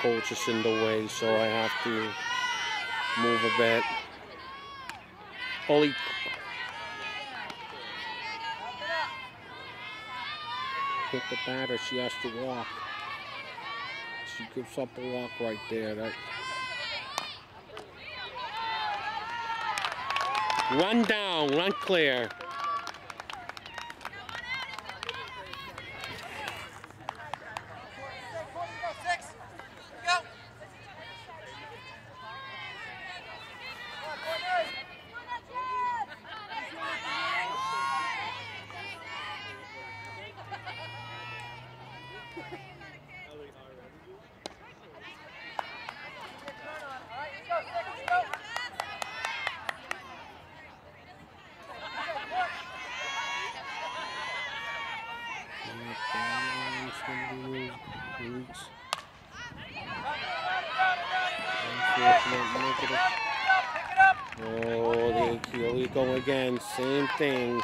coach is in the way, so I have to move a bit. Holy. Hit the batter, she has to walk. She gives up a walk right there. That Run down, run clear. Go again. Same thing.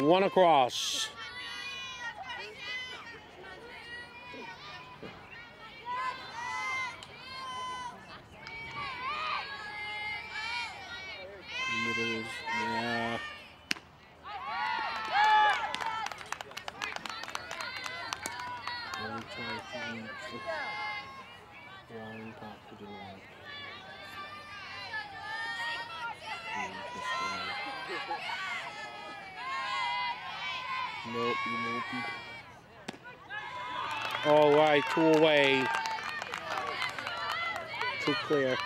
One across. 25 one top to do one. Nope, you. Alright, two away. Too clear.